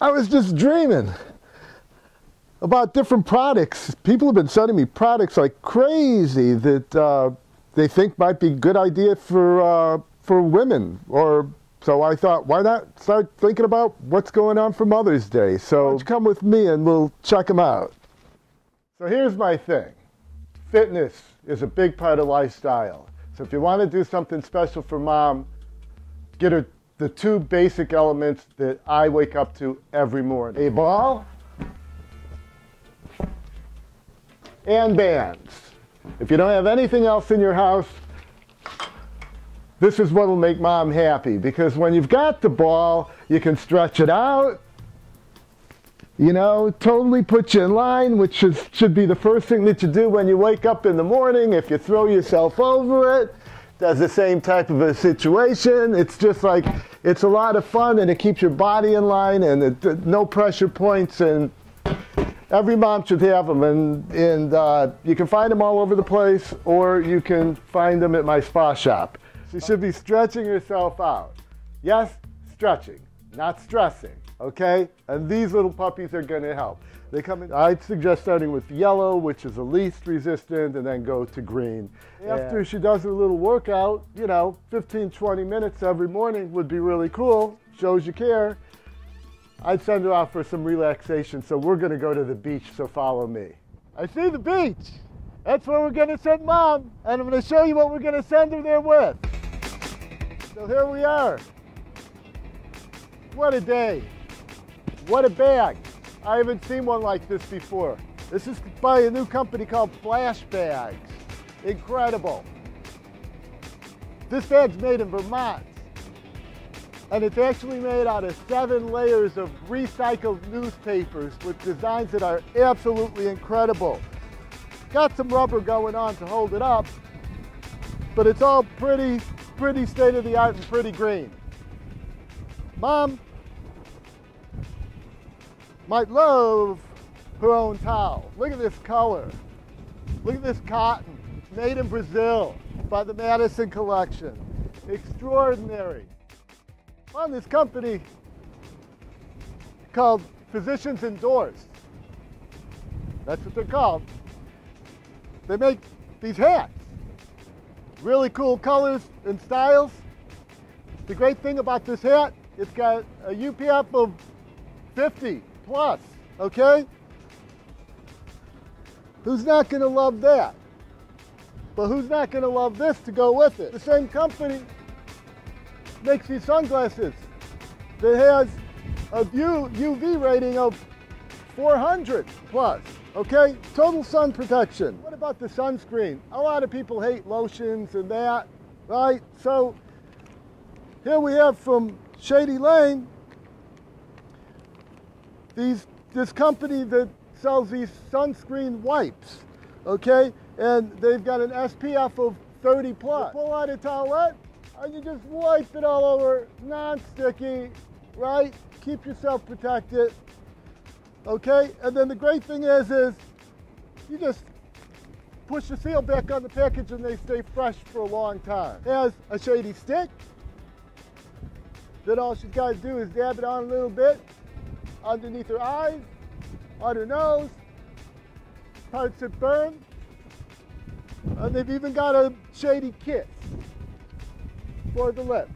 I was just dreaming about different products. People have been sending me products like crazy that uh, they think might be a good idea for, uh, for women. Or So I thought, why not start thinking about what's going on for Mother's Day? So come with me and we'll check them out. So here's my thing. Fitness is a big part of lifestyle. So if you want to do something special for mom, get her the two basic elements that I wake up to every morning. A ball and bands. If you don't have anything else in your house, this is what will make mom happy because when you've got the ball, you can stretch it out, you know, totally put you in line, which is, should be the first thing that you do when you wake up in the morning. If you throw yourself over it, does the same type of a situation. It's just like, it's a lot of fun and it keeps your body in line and it, no pressure points and every mom should have them and, and uh, you can find them all over the place or you can find them at my spa shop. She should be stretching herself out. Yes, stretching, not stressing, okay? And these little puppies are gonna help. They come in, I'd suggest starting with yellow, which is the least resistant, and then go to green. After she does her little workout, you know, 15, 20 minutes every morning would be really cool, shows you care. I'd send her off for some relaxation, so we're gonna go to the beach, so follow me. I see the beach. That's where we're gonna send mom, and I'm gonna show you what we're gonna send her there with. So here we are. What a day. What a bag. I haven't seen one like this before. This is by a new company called Flash Bags. Incredible. This bag's made in Vermont. And it's actually made out of seven layers of recycled newspapers with designs that are absolutely incredible. Got some rubber going on to hold it up, but it's all pretty, pretty state of the art and pretty green. Mom might love her own towel. Look at this color. Look at this cotton. Made in Brazil by the Madison Collection. Extraordinary. On this company called Physicians Endorsed. That's what they're called. They make these hats. Really cool colors and styles. The great thing about this hat, it's got a UPF of 50 plus, okay? Who's not gonna love that? But who's not gonna love this to go with it? The same company makes these sunglasses that has a UV rating of 400 plus, okay? Total sun protection. What about the sunscreen? A lot of people hate lotions and that, right? So here we have from Shady Lane, these, this company that sells these sunscreen wipes, okay? And they've got an SPF of 30 plus. You pull out a towelette and you just wipe it all over, non-sticky, right? Keep yourself protected, okay? And then the great thing is, is you just push the seal back on the package and they stay fresh for a long time. It has a shady stick. Then all she's got to do is dab it on a little bit underneath her eyes, on her nose, parts that burn. And they've even got a shady kiss for the lips.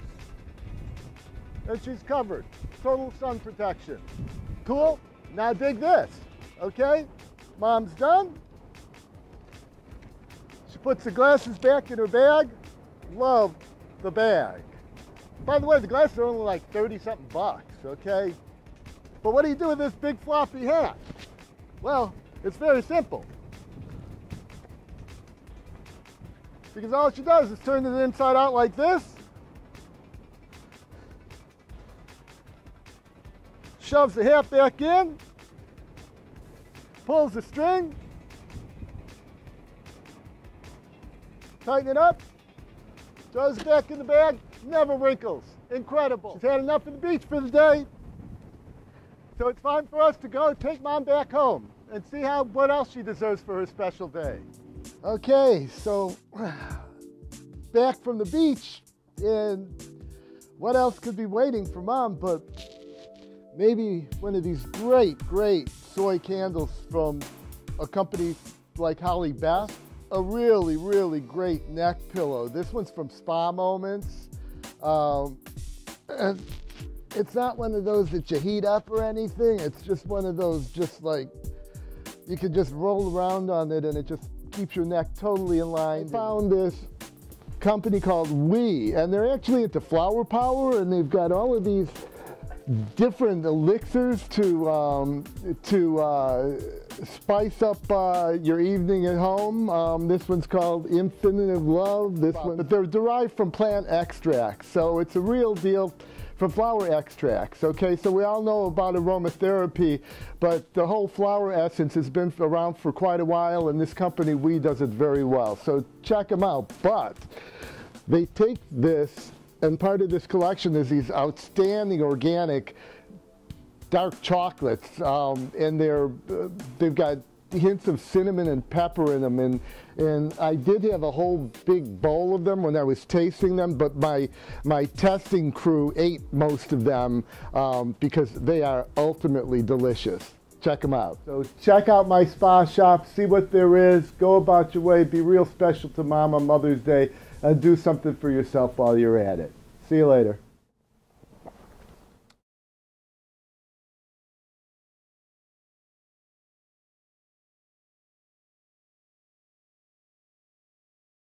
And she's covered. Total sun protection. Cool? Now dig this, okay? Mom's done. She puts the glasses back in her bag. Love the bag. By the way, the glasses are only like 30 something bucks, okay? But what do you do with this big floppy hat? Well, it's very simple. Because all she does is turn it inside out like this. Shoves the hat back in. Pulls the string. Tighten it up. Throws it back in the bag. Never wrinkles. Incredible. She's had enough of the beach for the day. So it's time for us to go take mom back home and see how what else she deserves for her special day. Okay, so back from the beach and what else could be waiting for mom but maybe one of these great, great soy candles from a company like Holly Beth. A really, really great neck pillow. This one's from Spa Moments. Um, it's not one of those that you heat up or anything. It's just one of those just like you can just roll around on it and it just keeps your neck totally in line. I found this company called We and they're actually into flower power and they've got all of these different elixirs to um, to uh, spice up uh, your evening at home. Um, this one's called Infinite Love. This one, but they're derived from plant extracts, so it's a real deal from flower extracts. Okay, so we all know about aromatherapy, but the whole flower essence has been around for quite a while, and this company we does it very well. So check them out. But they take this and part of this collection is these outstanding organic dark chocolates, um, and they're uh, they've got hints of cinnamon and pepper in them, and and I did have a whole big bowl of them when I was tasting them, but my my testing crew ate most of them um, because they are ultimately delicious. Check them out. So check out my spa shop, see what there is, go about your way, be real special to Mom on Mother's Day, and do something for yourself while you're at it. See you later.